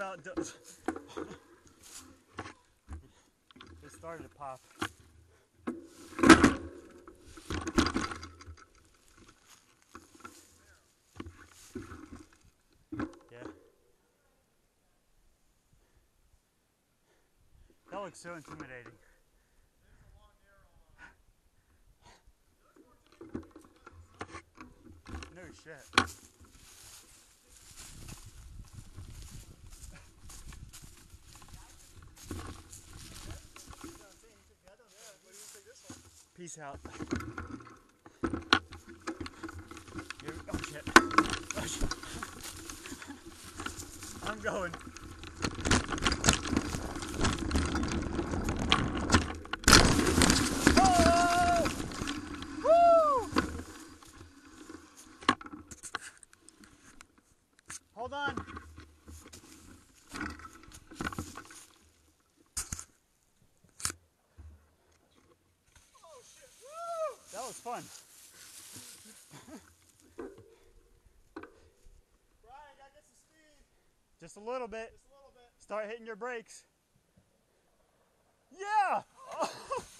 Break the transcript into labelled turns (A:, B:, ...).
A: about it started to pop. Yeah. That looks so intimidating. Shit. Peace out. Here, oh shit. Oh shit. I'm going. Hold on. Fun.
B: Brian, gotta get some speed.
A: Just a little bit.
B: Just a little bit.
A: Start hitting your brakes. Yeah!